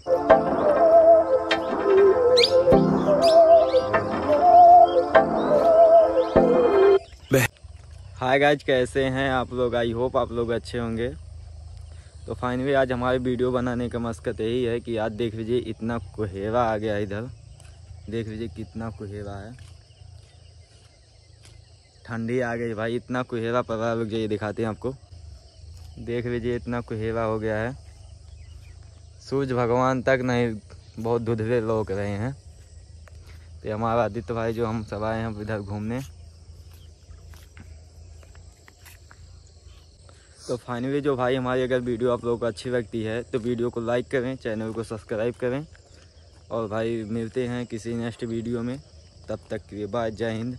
हाय guys कैसे हैं आप लोग? आई होप आप लोग अच्छे होंगे। तो फाइनली आज हमारे वीडियो बनाने का मकसद यही है कि आज देख लीजिए इतना कुहेवा आ गया इधर। देख लीजिए कितना कुहेवा है। ठंडी आ गई भाई, इतना कुहेवा पड़ रहा है लोग ये दिखाते हैं आपको। देख लीजिए इतना कुहेवा हो गया है। सूरज भगवान तक नहीं, बहुत धुधले लोग रहे हैं। तो हमारा आदित्य भाई जो हम सब आए हैं इधर घूमने। तो फाइनली जो भाई हमारी अगर वीडियो आप लोगों को अच्छी लगती है तो वीडियो को लाइक करें चैनल को सब्सक्राइब करें। और भाई मिलते हैं किसी नेक्स्ट वीडियो में। तब तक के लिए बाय जय हिंद।